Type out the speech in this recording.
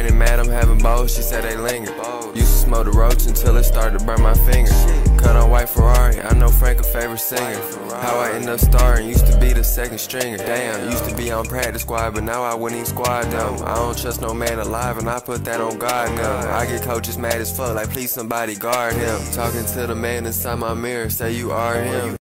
granny mad, I'm having both. She said they linger. Used to smoke the roach until it started to burn my fingers. Cut on white Ferrari, I know Frank a favorite singer. How I end up starring, used to be the second stringer. Damn, used to be on practice squad, but now I wouldn't even squad them. I don't trust no man alive, and I put that on God now. I get coaches mad as fuck, like please somebody guard him. Talking to the man inside my mirror, say you are him.